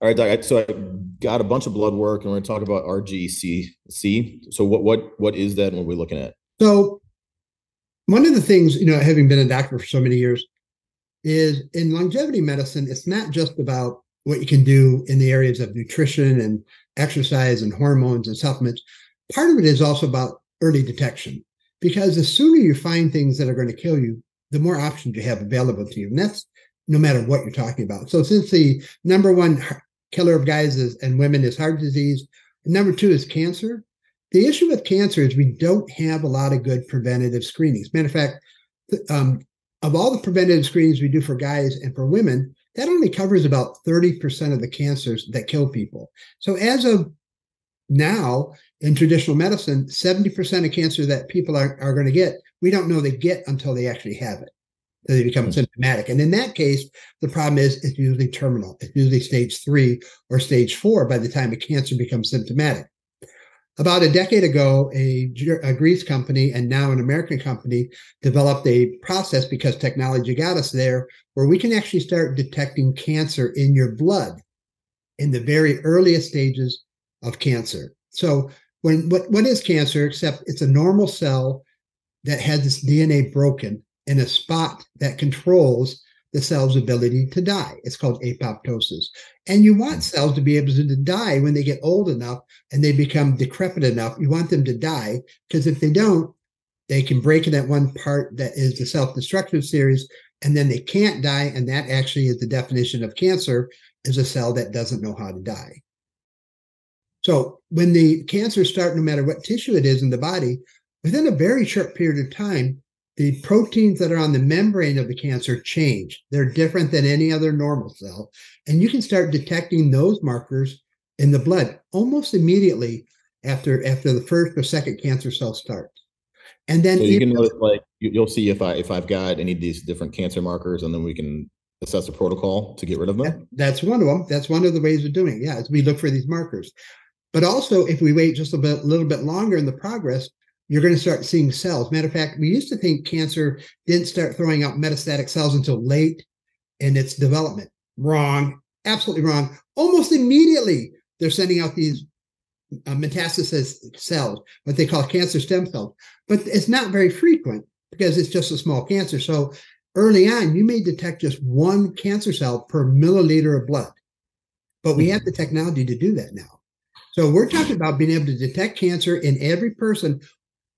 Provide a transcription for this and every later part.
All right, Doc. So I got a bunch of blood work, and we're going to talk about RGCC. So what what what is that, and what we're looking at? So one of the things, you know, having been a doctor for so many years, is in longevity medicine, it's not just about what you can do in the areas of nutrition and exercise and hormones and supplements. Part of it is also about early detection, because the sooner you find things that are going to kill you, the more options you have available to you. And that's no matter what you're talking about. So since the number one killer of guys is, and women is heart disease, number two is cancer. The issue with cancer is we don't have a lot of good preventative screenings. Matter of fact, um, of all the preventative screenings we do for guys and for women, that only covers about 30% of the cancers that kill people. So as of now, in traditional medicine, 70% of cancer that people are, are going to get, we don't know they get until they actually have it. So they become mm-hmm. symptomatic. And in that case, the problem is it's usually terminal. It's usually stage three or stage four by the time a cancer becomes symptomatic. About a decade ago, a, a Greece company and now an American company developed a process because technology got us there where we can actually start detecting cancer in your blood in the very earliest stages of cancer. So when what, what is cancer except it's a normal cell that has its DNA broken in a spot that controls the cell's ability to die. It's called apoptosis. And you want mm. cells to be able to die when they get old enough and they become decrepit enough. You want them to die because if they don't, they can break in that one part that is the self destructive series, and then they can't die. And that actually is the definition of cancer is a cell that doesn't know how to die. So when the cancers start, no matter what tissue it is in the body, within a very short period of time, the proteins that are on the membrane of the cancer change. They're different than any other normal cell. And you can start detecting those markers in the blood almost immediately after after the first or second cancer cell starts. And then so you can notice like you'll see if I if I've got any of these different cancer markers, and then we can assess a protocol to get rid of them. That, that's one of them. That's one of the ways of doing it. Yeah, is we look for these markers. But also, if we wait just a bit, little bit longer in the progress, you're going to start seeing cells. Matter of fact, we used to think cancer didn't start throwing out metastatic cells until late in its development. Wrong, absolutely wrong. Almost immediately, they're sending out these uh, metastasis cells, what they call cancer stem cells. But it's not very frequent because it's just a small cancer. So early on, you may detect just one cancer cell per milliliter of blood. But we have the technology to do that now. So we're talking about being able to detect cancer in every person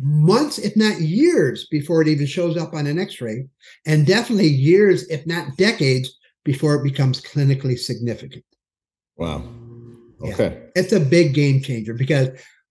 months, if not years, before it even shows up on an x ray, and definitely years, if not decades, before it becomes clinically significant. Wow. Okay. Yeah. It's a big game changer because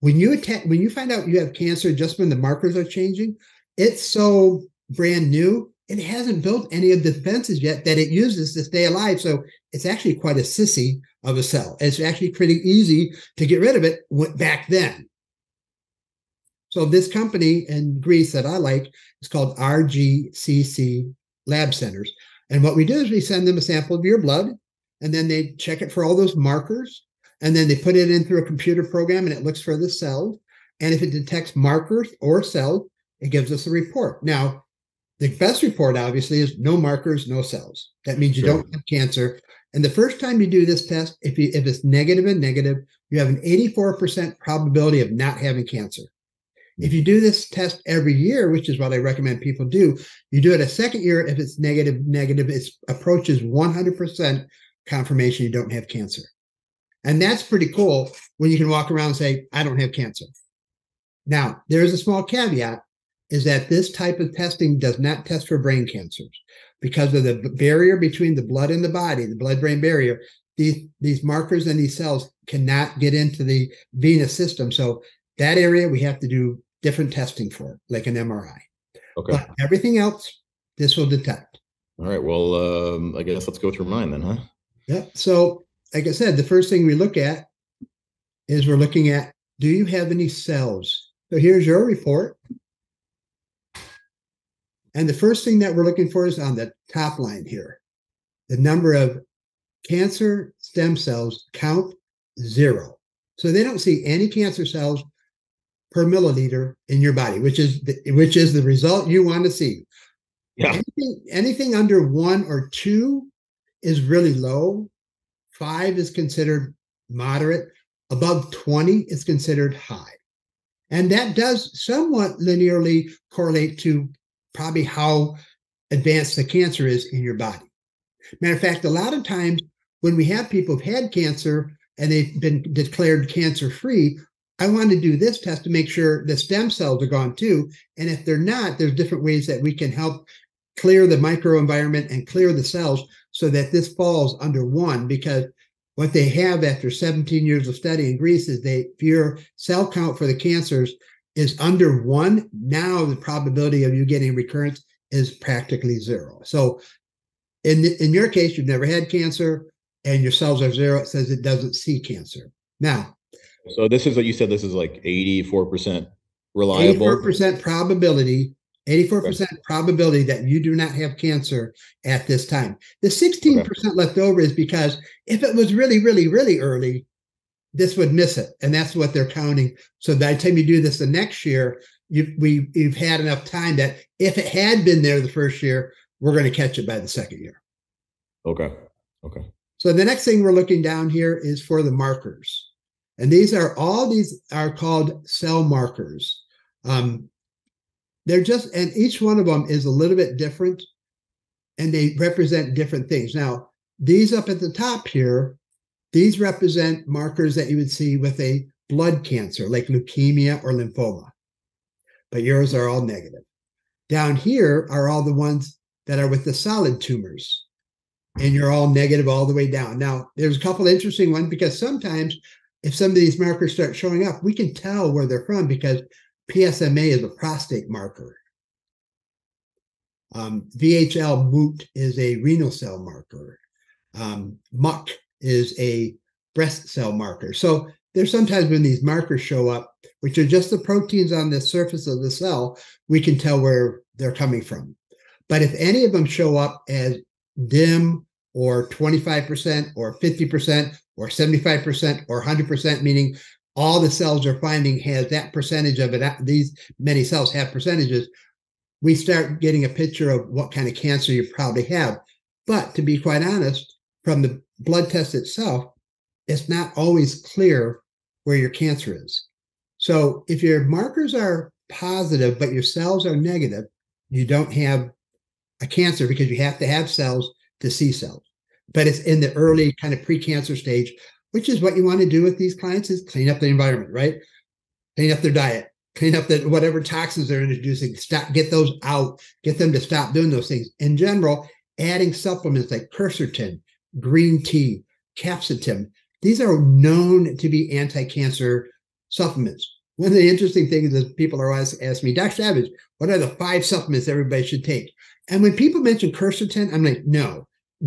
when you when you find out you have cancer just when the markers are changing, it's so brand new. It hasn't built any of the defenses yet that it uses to stay alive. So it's actually quite a sissy of a cell. It's actually pretty easy to get rid of it back then. So this company in Greece that I like is called RGCC Lab Centers. And what we do is we send them a sample of your blood, and then they check it for all those markers, and then they put it in through a computer program, and it looks for the cells. And if it detects markers or cells, it gives us a report. Now, the best report, obviously, is no markers, no cells. That means you sure. don't have cancer. And the first time you do this test, if you if it's negative and negative, you have an 84% probability of not having cancer. Hmm. If you do this test every year, which is what I recommend people do, you do it a second year. If it's negative, negative, it approaches 100% confirmation you don't have cancer. And that's pretty cool when you can walk around and say, I don't have cancer. Now, there is a small caveat is that this type of testing does not test for brain cancers because of the barrier between the blood and the body, the blood brain barrier. These, these markers and these cells cannot get into the venous system. So that area we have to do different testing for, like an MRI. Okay. But everything else, this will detect. All right. Well, um, I guess let's go through mine then, huh? Yeah. So, like I said, the first thing we look at is we're looking at do you have any cells? So here's your report. And the first thing that we're looking for is on the top line here the number of cancer stem cells count zero. So they don't see any cancer cells per milliliter in your body, which is the, which is the result you want to see. Yeah. Anything, anything under one or two is really low. Five is considered moderate. Above 20 is considered high. And that does somewhat linearly correlate to probably how advanced the cancer is in your body. Matter of fact, a lot of times when we have people who've had cancer and they've been declared cancer free, I want to do this test to make sure the stem cells are gone too. And if they're not, there's different ways that we can help clear the microenvironment and clear the cells so that this falls under one because what they have after 17 years of study in Greece is they if your cell count for the cancers is under one, now the probability of you getting recurrence is practically zero. So in in your case, you've never had cancer and your cells are zero, it says it doesn't see cancer. Now, so this is what you said. This is like 84% reliable. 84% probability 84% probability that you do not have cancer at this time. The 16% okay. left over is because if it was really, really, really early, this would miss it. And that's what they're counting. So by the time you do this the next year, you, we, you've had enough time that if it had been there the first year, we're going to catch it by the second year. Okay. Okay. So the next thing we're looking down here is for the markers. And these are all these are called cell markers. Um, they're just, and each one of them is a little bit different and they represent different things. Now, these up at the top here, these represent markers that you would see with a blood cancer like leukemia or lymphoma, but yours are all negative. Down here are all the ones that are with the solid tumors, and you're all negative all the way down. Now, there's a couple interesting ones because sometimes if some of these markers start showing up, we can tell where they're from because PSMA is a prostate marker. Um, VHL moot is a renal cell marker. Um, MUC is a breast cell marker. So there's sometimes when these markers show up, which are just the proteins on the surface of the cell, we can tell where they're coming from. But if any of them show up as dim or 25% or 50% or 75% or 100%, meaning all the cells are finding has that percentage of it. These many cells have percentages. We start getting a picture of what kind of cancer you probably have. But to be quite honest, from the blood test itself, it's not always clear where your cancer is. So if your markers are positive, but your cells are negative, you don't have a cancer because you have to have cells to see cells. But it's in the early kind of precancer stage which is what you want to do with these clients is clean up the environment, right? Clean up their diet, clean up the whatever toxins they're introducing, stop, get those out, get them to stop doing those things. In general, adding supplements like quercetin, green tea, quercetin, these are known to be anti-cancer supplements. One of the interesting things is people are always asking me, Dr. Savage, what are the five supplements everybody should take? And when people mention quercetin, I'm like, no,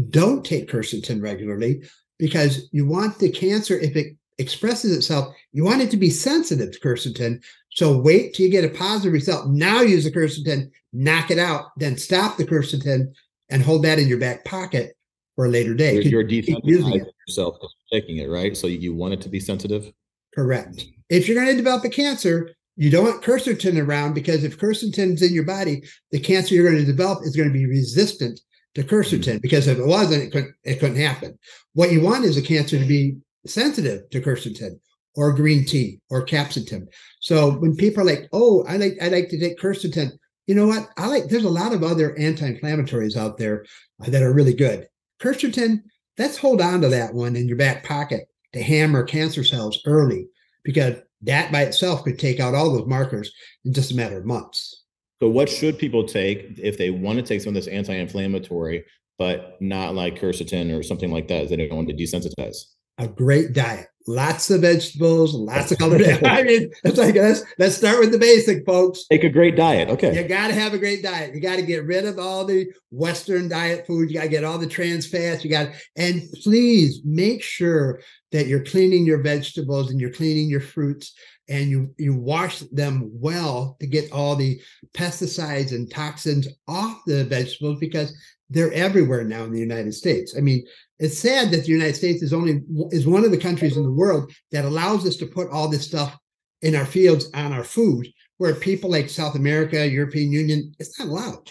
don't take quercetin regularly because you want the cancer, if it expresses itself, you want it to be sensitive to quercetin. So wait till you get a positive result. Now use the quercetin, knock it out, then stop the quercetin and hold that in your back pocket for a later day. You're, you're desensitizing yourself taking it, right? So you want it to be sensitive? Correct. If you're going to develop a cancer, you don't want quercetin around because if quercetin's in your body, the cancer you're going to develop is going to be resistant to quercetin mm-hmm. because if it wasn't, it couldn't it couldn't happen. What you want is a cancer to be sensitive to quercetin or green tea or capsaicin. So when people are like, "Oh, I like I like to take quercetin," you know what? I like. There's a lot of other anti-inflammatories out there that are really good. Quercetin, let's hold on to that one in your back pocket to hammer cancer cells early because that by itself could take out all those markers in just a matter of months. So, what should people take if they want to take some of this anti-inflammatory, but not like quercetin or something like that? They don't want to desensitize. A great diet, lots of vegetables, lots of color. I mean, it's like let's let's start with the basic, folks. Take a great diet. Okay, you got to have a great diet. You got to get rid of all the Western diet food. You got to get all the trans fats. You got and please make sure that you're cleaning your vegetables and you're cleaning your fruits and you you wash them well to get all the pesticides and toxins off the vegetables because they're everywhere now in the United States. I mean, it's sad that the United States is only is one of the countries in the world that allows us to put all this stuff in our fields on our food, where people like South America, European Union, it's not allowed.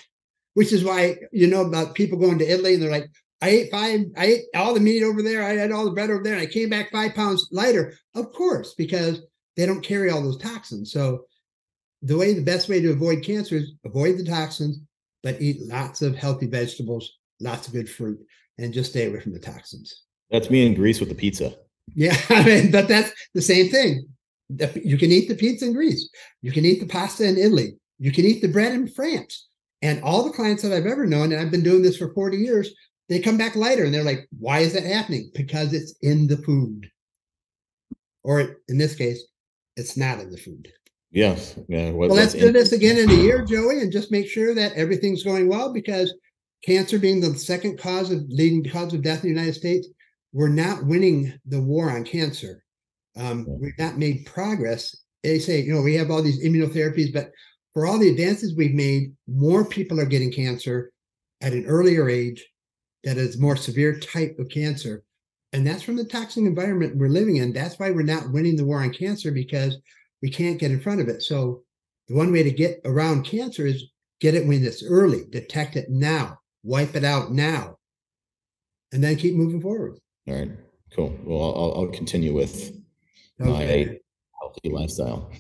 which is why you know about people going to Italy and they're like, I ate five, I ate all the meat over there, I had all the bread over there, and I came back five pounds lighter. Of course, because they don't carry all those toxins. So the way the best way to avoid cancer is avoid the toxins, but eat lots of healthy vegetables, lots of good fruit, and just stay away from the toxins. That's me in Greece with the pizza. Yeah, I mean, but that's the same thing. You can eat the pizza in Greece. You can eat the pasta in Italy. You can eat the bread in France. And all the clients that I've ever known, and I've been doing this for 40 years, they come back lighter and they're like, why is that happening? Because it's in the food. Or in this case, it's not in the food. Yes. Yeah. Well, let's do this again in a year, Joey, and just make sure that everything's going well because cancer being the second cause of leading cause of death in the United States, we're not winning the war on cancer. Um, we've not made progress. They say, you know, we have all these immunotherapies, but for all the advances we've made, more people are getting cancer at an earlier age that is more severe type of cancer. And that's from the toxic environment we're living in. That's why we're not winning the war on cancer because we can't get in front of it. So the one way to get around cancer is get it when it's early, detect it now, wipe it out now, and then keep moving forward. All right, cool. Well, I'll, I'll continue with okay. my healthy lifestyle.